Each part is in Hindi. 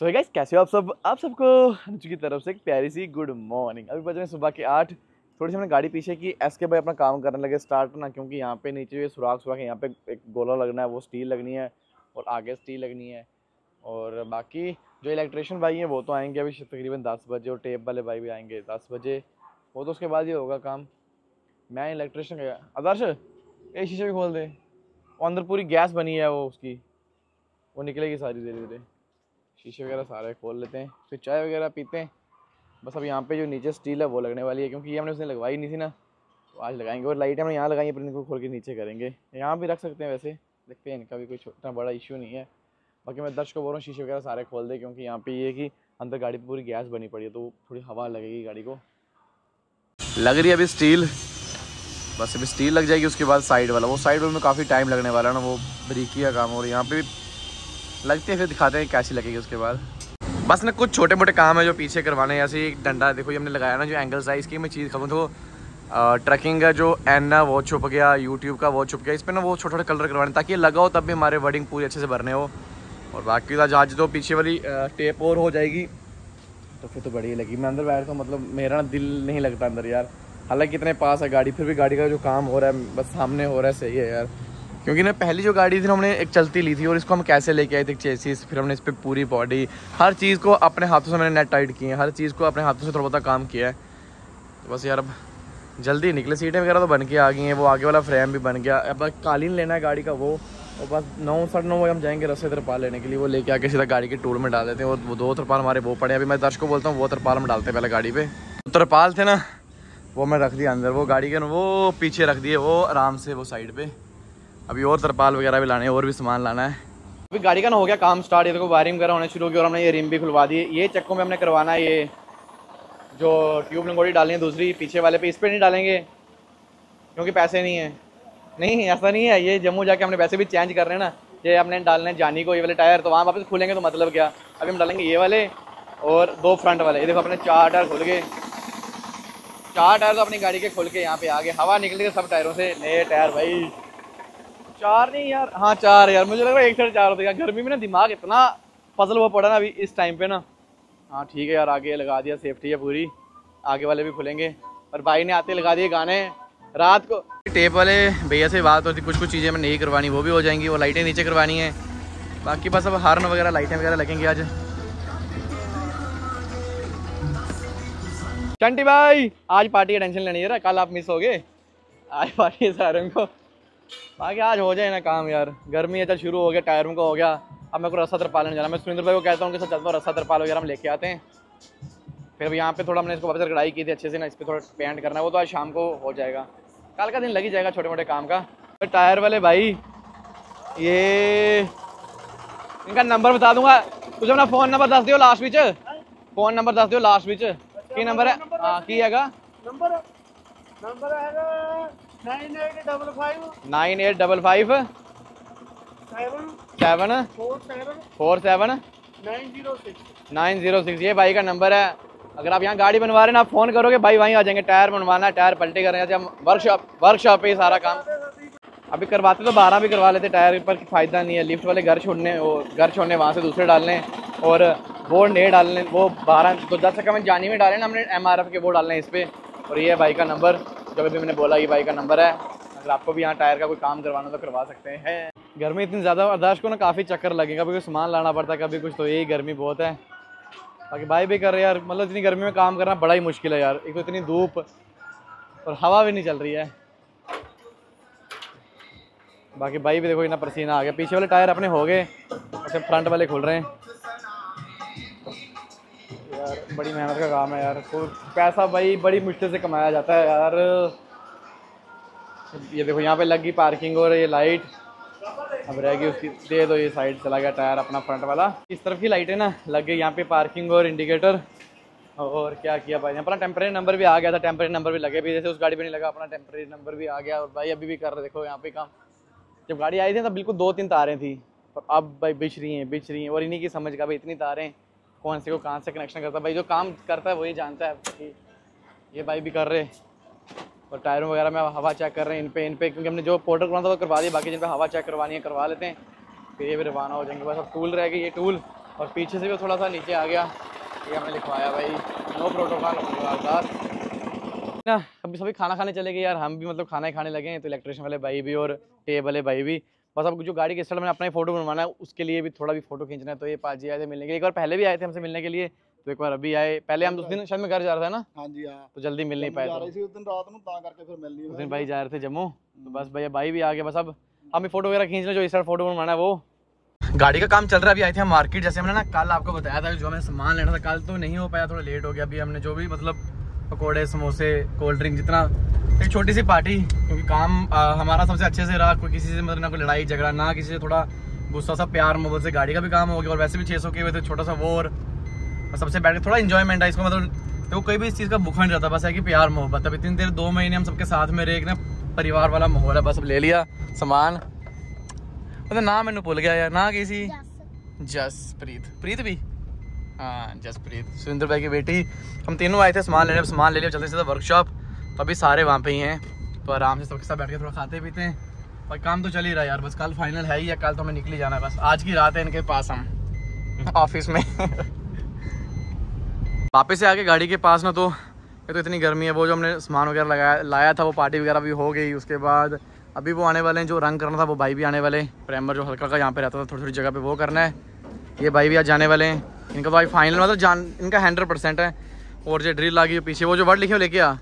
सो so, गाइस कैसे हो आप सब? आप सबको अनुज की तरफ़ से एक प्यारी सी गुड मॉर्निंग अभी बज सुबह के आठ। थोड़ी सी मैंने गाड़ी पीछे की। एस के भाई अपना काम करने लगे स्टार्ट ना क्योंकि यहाँ पे नीचे सुराख सुराख यहाँ पे एक गोला लगना है वो स्टील लगनी है और आगे स्टील लगनी है। और बाकी जो इलेक्ट्रिशियन भाई हैं वो तो आएँगे अभी तकरीबन दस बजे और टेप वाले भाई भी आएँगे दस बजे। वो तो उसके बाद ही होगा काम। मैं इलेक्ट्रिशियन गया आदर्श ये शीशे भी खोल दे। वो अंदर पूरी गैस बनी है वो उसकी। वो निकलेगी सारी धीरे धीरे शीशे वगैरह सारे खोल लेते हैं, फिर चाय वगैरह पीते हैं। बस अब यहाँ पे जो नीचे स्टील है, वो लगने वाली है, क्योंकि ये हमने उसने लगवाई नहीं थी ना तो आज लगाएँगे। और लाइट हमने यहाँ लगाई पर इनको खोल के नीचे करेंगे। यहाँ भी रख सकते हैं वैसे, देखते हैं, इनका भी कोई छोटा बड़ा इशू नहीं है। बाकी मैं दर्श को बोल रहा हूँ, शीशे वगैरह सारे खोल दे, क्योंकि यहाँ पे ये कि अंदर गाड़ी पर पूरी गैस बनी पड़ी है तो थोड़ी हवा लगेगी गाड़ी को। लग रही है अभी स्टील। बस अभी स्टील लग जाएगी, उसके बाद साइड वाला। वो साइड में काफ़ी टाइम लगने वाला है ना, वो ब्रीकी का काम और यहाँ पे लगती है, फिर दिखाते हैं कैसी लगेगी उसके बाद। बस ना कुछ छोटे मोटे काम है जो पीछे करवाने हैं, ऐसे एक डंडा। देखो ये हमने लगाया ना जो एंगल साइज़ की, मैं चीज़ खबूँ तो ट्रैकिंग का जो एन है, वो छुप गया यूट्यूब का वो छुप गया। इस पर ना वो छोटे छोटे कलर करवाने ताकि ये लगाओ तब भी हमारे वर्डिंग पूरी अच्छे से भरने हो। और बाकी तो आज तो पीछे वाली टेप और हो जाएगी। तो फिर तो बढ़िया लगी मैं अंदर बैठ तो मतलब मेरा ना दिल नहीं लगता अंदर यार। हालाँकि इतने पास है गाड़ी, फिर भी गाड़ी का जो काम हो रहा है, बस सामने हो रहा है, सही है यार। क्योंकि ना पहली जो गाड़ी थी हमने एक चलती ली थी और इसको हम कैसे लेके आए थे चेसिस फिर हमने इस पर पूरी बॉडी हर चीज़ को अपने हाथों से मैंने नेट टाइट की है, हर चीज़ को अपने हाथों से थोड़ा बहुत काम किया है। तो बस यार अब जल्दी निकले, सीटें वगैरह तो बन के आ गई हैं, वो आगे वाला फ्रेम भी बन गया। अब कालीन लेना है गाड़ी का वो, और बस नौ साढ़े नौ बजे हम जाएँगे रस्से तरपाल लेने के लिए, वो लेके आके सीधा गाड़ी के टूल में डाल देते हैं वो दो तरपाल हमारे वो पड़े अभी मैं दर्श को बोलता हूँ, वो तरपाल में डालते हैं पहले गाड़ी पे। तरपाल थे ना, वो मैं रख दिया अंदर, वो गाड़ी के वो पीछे रख दिए, वो आराम से वो साइड पे। अभी और तरपाल वगैरह भी लाने और भी सामान लाना है। अभी गाड़ी का ना हो गया काम स्टार्ट ये देखो वायरिंग वगैरह होने शुरू गया और हमने ये रिम भी खुलवा दी। ये चक्कों में हमने करवाना है ये। जो ट्यूब लंगोड़ी डालनी है, दूसरी पीछे वाले पे, इस पर नहीं डालेंगे, क्योंकि पैसे नहीं है। नहीं, ऐसा नहीं है, ये जम्मू जाके हमने पैसे भी चेंज कर रहे हैं ना। ये हमने डालने जानी को, ये वाले टायर तो वहाँ वापस खुलेंगे तो मतलब क्या? अभी हम डालेंगे ये वाले और दो फ्रंट वाले। ये देखो अपने चार टायर खुल गए। चार टायर तो अपनी गाड़ी के खुल के यहाँ पे आ गए हवा निकल गई सब टायरों से। नए टायर भाई। चार नहीं यार। हाँ चार यार। मुझे लग रहा है एक साढ़े चार होते गर्मी में ना दिमाग इतना फ़सल हुआ पड़ा ना अभी इस टाइम पे ना। हाँ ठीक है यार, आगे लगा दिया सेफ्टी है पूरी। आगे वाले भी खुलेंगे। और भाई ने आते लगा दिए गाने। रात को टेप वाले भैया से बात होती कुछ कुछ चीज़ें मैं नहीं करवानी, वो भी हो जाएँगी। वो लाइटें नीचे करवानी है। बाकी बस अब हार्न वगैरह लाइटें वगैरह लगेंगी आज। चंटी भाई, आज पार्टी का टेंशन लेनी है कल आप मिस हो गए आज पार्टी है सारे को। बाकी आज हो जाए ना काम यार। गर्मी है चल शुरू हो गया टायरों का हो गया। अब मेरे को रस्सा तरपाल लेने जाना मैं सुरेंद्र भाई को कहता हूँ कि सर चलता हूँ रस्सा तरपाल वगैरह हम लेके आते हैं। फिर यहाँ पे थोड़ा हमने इसको वापस कढ़ाई की थी अच्छे से ना इस पर थोड़ा पेंट करना है। वो तो आज शाम को हो जाएगा। कल का दिन लग ही जाएगा छोटे मोटे काम का। तो टायर वाले भाई ये इनका नंबर बता दूँगा। तुझे अपना फ़ोन नंबर दस दियो लास्ट बिच। फ़ोन नंबर दस दियो लास्ट बिच। की नंबर है? हाँ की हैगा नंबर नंबर हैगा 9855 nine eight double five. 7 seven. Four seven. 906 nine zero six. ये भाई का नंबर है। अगर आप यहाँ गाड़ी बनवा रहे हैं ना आप फ़ोन करोगे भाई वहीं आ जाएँगे। टायर बनवाना है टायर पलटे कर रहे हैं। हम वर्कशॉप वर्कशॉप पे ही सारा काम। अभी करवाते तो बारह भी करवा लेते टायर पर फ़ायदा नहीं है। लिफ्ट वाले घर छोड़ने वो घर छोड़ने वहाँ से दूसरे डालने। और वो नए डालने वो बारह तो दस का में जानी में डाले ना हमने एम आर एफ़ के वो डालने इस पर और ये भाई का नंबर। जो अभी मैंने बोला ये भाई का नंबर है, अगर आपको भी यहाँ टायर का कोई काम करवाना तो करवा सकते हैं। गर्मी इतनी ज़्यादा बर्दाश्त को ना काफ़ी चक्कर लगेगा कभी कोई सामान लाना पड़ता है कभी कुछ तो यही गर्मी बहुत है। बाकी भाई भी कर रहे यार मतलब इतनी गर्मी में काम करना बड़ा ही मुश्किल है यार। एक तो इतनी धूप और हवा भी नहीं चल रही है। बाकी भाई भी देखो इतना पसीना आ गया। पीछे वाले टायर अपने हो गए अच्छा फ्रंट वाले खुल रहे हैं। यार, बड़ी मेहनत का काम है यार। पैसा भाई, बड़ी मुश्किल से कमाया जाता है यार। ये देखो, यहाँ पे लग गई पार्किंग और ये लाइट अब रह गई उसकी, दे दो ये साइड चला गया टायर अपना फ्रंट वाला। इस तरफ़ की लाइट है ना, लग गई यहाँ पे पार्किंग और इंडिकेटर और क्या किया भाई अपना टेम्परेरी नंबर भी आ गया था टेम्परेरी नंबर भी लगे भी। जैसे उस गाड़ी पे नहीं लगा, अपना टेम्परेरी नंबर भी आ गया। और भाई अभी भी कर रहे, देखो यहाँ पे काम। जब गाड़ी आई थी तब बिल्कुल दो तीन तारें थी। और अब भाई बिछ रही हैं, बिछ रही हैं। और इन्हीं की समझ का भाई, इतनी तारें। कौन से को कहाँ से कनेक्शन करता है? भाई जो काम करता है वही जानता है कि ये भाई भी कर रहे और टायरों वगैरह में हवा चेक कर रहे हैं, इन पे इन पे, क्योंकि हमने जो पोर्टर करवाना था वो करवा दिया, बाकी जिन पे हवा चेक करवानी है करवा लेते हैं। फिर ये भी रवाना हो जाएँगे। बस अब टूल रह गई ये टूल और पीछे से भी थोड़ा सा नीचे आ गया। ये हमने लिखवाया भाई। नो प्रोटोकॉल ना, अभी सभी खाना खाने चले गए यार। हम भी मतलब खाना ही खाने लगे हैं। तो इलेक्ट्रिशियन वाले भाई भी और टेब वाले भाई भी। बस अब जो गाड़ी के स्टाइल में अपना ही फ़ोटो बनवाना है उसके लिए भी थोड़ा भी फ़ोटो खींचना है तो ये पाजी आए थे मिलने के लिए। एक बार पहले भी आए थे हमसे मिलने के लिए तो एक बार अभी आए। पहले हम उस दिन शायद में घर जा रहा थे ना? हाँ जी हाँ। तो जल्दी मिल नहीं पाए तो। उस दिन उस दिन भाई जा रहे थे जम्मू तो बस भैया भाई भी आ गया बस अब हम भी फ़ोटो वगैरह खींच रहे जो इस फ़ोटो बनवाना है वो। गाड़ी का काम चल रहा है अभी आए थे हम मार्केट जैसे हमने ना कल आपको बताया था जो हमें सामान लेना था कल तो नहीं हो पाया थोड़ा लेट हो गया अभी हमने जो भी मतलब पकोड़े समोसे कोल्ड ड्रिंक जितना एक छोटी सी पार्टी क्योंकि काम आ, हमारा सबसे अच्छे से रहा कोई किसी से मतलब ना कोई लड़ाई झगड़ा ना किसी से थोड़ा गुस्सा सा प्यार मोहब्बत से गाड़ी का भी काम हो गया और वैसे भी छः सौ के हुए थे छोटा सा वो और सबसे बैठ के थोड़ा इन्जॉयमेंट है इसको मतलब तो कोई भी इस चीज़ का भुखा नहीं रहता बस है कि प्यार मोहब्बत अब इतनी देर दो महीने हम सबके साथ में रहे ना परिवार वाला माहौल है बस अब ले लिया सामान। मतलब ना मैंने भूल गया यार ना किसी जस प्रीत। प्रीत भी? हाँ जसप्रीत। सुरेंद्र भाई की बेटी। हम तीनों आए थे सामान लेने सामान ले लिया चलते सीधा वर्कशॉप तो अभी सारे वहाँ पे ही हैं। तो आराम से सबके साथ बैठ के थोड़ा खाते पीते हैं। और काम तो चल ही रहा है यार, बस कल फाइनल है ही या कल तो हमें निकली जाना है बस। आज की रात है इनके पास हम, ऑफ़िस में। वापस से आके गाड़ी के पास ना तो ये तो इतनी गर्मी है, वो जो हमने सामान वगैरह लगाया, लाया था, वो पार्टी वगैरह भी हो गई। उसके बाद अभी वो आने वाले हैं, जो रंग करना था, वो भाई भी आने वाले हैं। प्रेमर जो हल्का का यहाँ पे रहता था थोड़ी थोड़ी जगह पे वो करना है। ये भाई भी आज जाने वाले हैं। इनका भाई फाइनल मतलब जान, इनका हंड्रेड परसेंट है। और जो ड्रिल लगी पीछे, वो जो वर्ड लिखे हो लेके आ।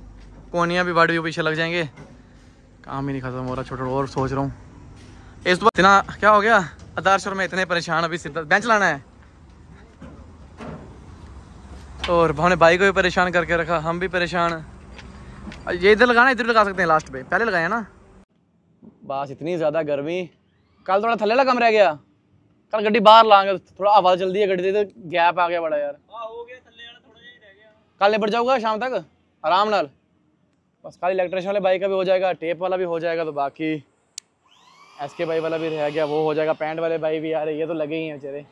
कोनिया भी वर्ड भी पीछे लग जाएँगे। काम ही नहीं खत्म हो रहा, छोटा और सोच रहा हूँ। इस बार इतना क्या हो गया? आधार शर्मा इतने परेशान, अभी बेंच लाना है। और हमने भाई को भी परेशान करके रखा, हम भी परेशान। ये इधर लगाना, इधर लगा सकते हैं लास्ट पे। पहले लगाया ना? बस, इतनी ज़्यादा गर्मी। कल थोड़ा थल्ले कम रह गया। कल गड्डी बाहर लाएँगे थोड़ा हवा चलती है गड्डी तो गैप आ गया बड़ा यार कल निपट जाऊँगा शाम तक आराम नाल बस कल इलेक्ट्रिशियन वाले बाइक का भी हो जाएगा टेप वाला भी हो जाएगा तो बाकी एस के बाई वाला भी रह गया वो हो जाएगा पैंट वाले बाई भी यार ये तो लगे ही हैं बेचारे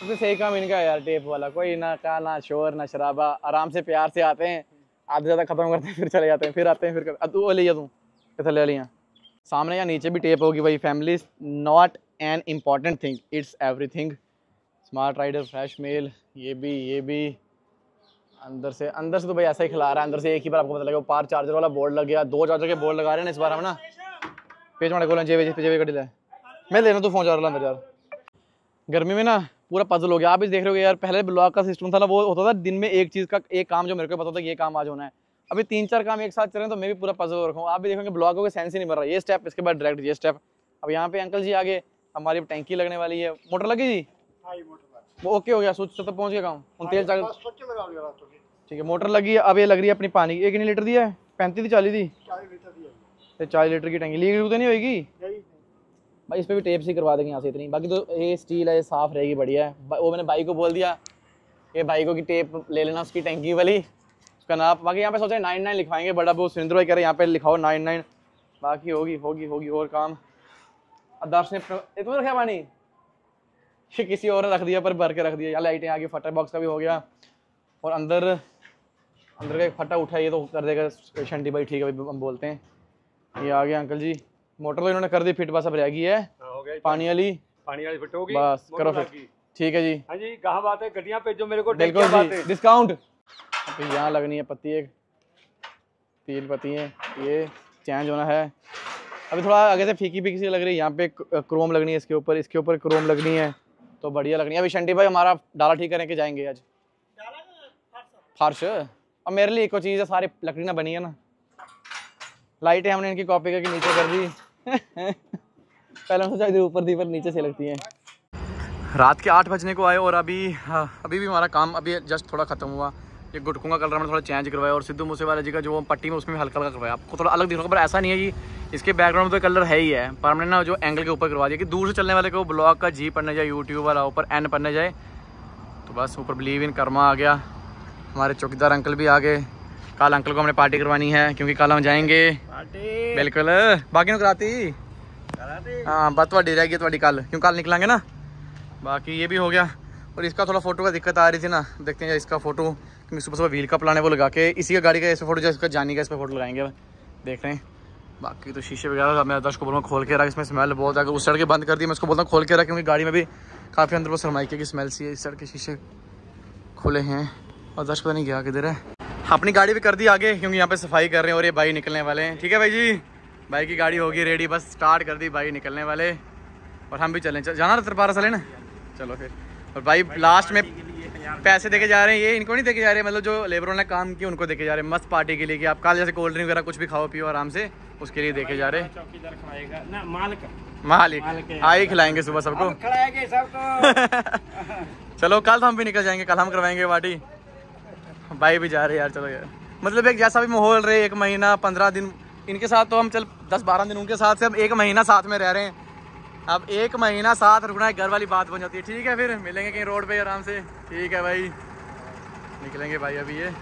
सबसे सही काम इनका है यार टेप वाला कोई ना का ना शोर ना शराबा आराम से प्यार से आते हैं आधे ज़्यादा ख़त्म करते हैं फिर चले जाते हैं फिर आते हैं फिर तू ले जा तू कितने ले लिया सामने या नीचे भी टेप होगी भाई family not an important thing it's everything smart rider fresh mail ये भी ये भी। अंदर से अंदर से तो भाई ऐसा ही खिला रहा है। अंदर से एक ही बार आपको पता लगे पार चार्जर वाला बोर्ड लग गया। दो चार्जर के बोर्ड लगा रहे हैं इस बार हम ना। पेज मारे खोलें जेबे कटी ले। मैं लेना फ़ोन चार्जर अंदर यार। गर्मी में ना पूरा पजल हो गया। आप भी देख रहे हो यार, पहले ब्लॉक का सिस्टम था ना, वो होता था दिन में एक चीज़ का, एक काम जो मेरे को पता था कि ये काम आज होना है। अभी तीन चार काम एक साथ चल रहे हैं तो मैं भी पूरा पजल हो रखा। हूँ आप भी देखेंगे ब्लॉक का सेंस ही नहीं बन रहा। ये स्टेप इसके बाद डायरेक्ट ये स्टेप अब यहाँ पे अंकल जी आगे। हमारी टैंकी लगने वाली है। मोटर लगी जी? हाँ मोटर वो ओके हो गया सोच तक पहुँच गया काम। उन तेल को। ठीक है मोटर लगी है अब ये लग रही है अपनी पानी की। ये कितनी लीटर दी है? पैंतीस थी चालीस थी चालीस लीटर तो चालीस लीटर की टैंकी। लीक तो नहीं होगी भाई इस पर भी टेप से करवा देंगे यहाँ से इतनी। बाकी तो ये स्टील है ये साफ़ रहेगी बढ़िया है। वो मैंने भाई को बोल दिया ये भाई को की टेप ले लेना उसकी टैंकी वाली। उसका नाप बाकी यहाँ पे सोचा नाइन नाइन लिखवाएँगे बड़ा वो सुरेंद्र भाई कह रहे हैं यहाँ पे लिखाओ नाइन नाइन बाकी होगी होगी होगी और काम। आदर्श ने ये तो रखा पानी। ये किसी और ने रख दिया पर भर के रख दिया। यार लाइटें आगे फटा बॉक्स का भी हो गया। और अंदर अंदर का एक फटा उठा ये तो कर देगा शंटी भाई ठीक है हम बोलते हैं। ये आ गया अंकल जी। मोटर तो इन्होंने कर दी फिट बस अब रह गई है। हाँ, पानी वाली। पानी वाली फिट होगी बस करो फिट। ठीक है जी। हाँ जी कहाँ बात है? गड्डियाँ भेजो मेरे को बिल्कुल जी। डिस्काउंट। यहाँ लगनी है पत्ती एक। तीन पत्ती है। ये चेंज होना है। अभी थोड़ा आगे से फीकी फीकी सी लग रही है। यहाँ पे क्रोम लगनी है इसके ऊपर। इसके ऊपर क्रोम लगनी है तो बढ़िया लगनी है। अभी शंटी भाई हमारा डाला ठीक करने के जाएँगे आज। फर्श। अब मेरे लिए एक और चीज़ है, सारी लकड़ी ना बनी है ना। लाइटें हमने इनकी कॉपी करके नीचे कर दी। पहले सोचा इधर ऊपर थी पर नीचे से लगती हैं। रात के आठ बजने को आए और अभी अभी भी हमारा काम अभी जस्ट थोड़ा ख़त्म हुआ। ये गुटकों का कलर हमने थोड़ा चेंज करवाया और सिद्धू मूसेवाला जी का जो पट्टी में उसमें हल्का हल्का करवाया। आपको थोड़ा अलग दिख रहा पर ऐसा नहीं है कि इसके बैकग्राउंड तो कलर है ही है परमानेंट ना जो एंगल के ऊपर करवा दिया कि दूर से चलने वाले को ब्लॉग का जी पढ़ने जाए यूट्यूब वाला ऊपर एन पढ़ने जाए तो बस ऊपर बिलीव इन कर्मा आ गया। हमारे चौकीदार अंकल भी आ गए। कल अंकल को हमने पार्टी करवानी है क्योंकि कल हम जाएँगे। बिल्कुल। बाकी कराती। हाँ बस थोड़ी रह गई थोड़ी कल क्यों कल निकलेंगे ना बाकी ये भी हो गया और इसका थोड़ा फ़ोटो का दिक्कत आ रही थी ना देखते हैं इसका फ़ोटो क्योंकि सुबह सुबह व्हील का प्लान है वो लगा के इसी का गाड़ी का ऐसे फ़ोटो जो इसका जानी का इस पर फ़ोटो लगाएँगे देख रहे हैं बाकी तो शीशे वगैरह मैं आदर्श को बोलूँगा खोल के रख, इसमें स्मेल बहुत अगर उस साइड के बंद कर दी मैं उसको बोलता हूँ, खोल के रख, क्योंकि गाड़ी में भी काफ़ी अंदर वो सरमाइके की स्मेल सी है। इस साइड के शीशे खुले हैं। आदर्श पता नहीं गया किधर है। अपनी गाड़ी भी कर दी आगे, क्योंकि यहाँ पे सफ़ाई कर रहे हैं और ये भाई निकलने वाले हैं। ठीक है भाई जी? भाई की गाड़ी होगी रेडी बस स्टार्ट कर दी भाई निकलने वाले। और हम भी चलें। जाना था तरपारा साले ना? चलो फिर। और भाई लास्ट में पैसे देके जा रहे हैं ये इनको नहीं देके जा रहे मतलब जो लेबरों ने काम किया उनको देके जा रहे हैं। मस्त पार्टी के लिए कि आप कल जैसे कोल्ड ड्रिंक वगैरह कुछ भी खाओ पियो आराम से उसके लिए देके जा रहे हैं। मालिक। आई खिलाएँगे सुबह सबको। चलो कल तो हम भी निकल जाएँगे कल हम करवाएँगे पार्टी भाई भी जा रहे यार चलो यार। मतलब एक जैसा भी माहौल रहे एक महीना पंद्रह दिन इनके साथ तो हम चल दस बारह दिन उनके साथ से हम एक महीना साथ में रह रहे हैं। अब एक महीना साथ रुकना है, घर वाली बात बन जाती है। ठीक है फिर, मिलेंगे कहीं रोड पे आराम से। ठीक है भाई। निकलेंगे भाई अभी ये।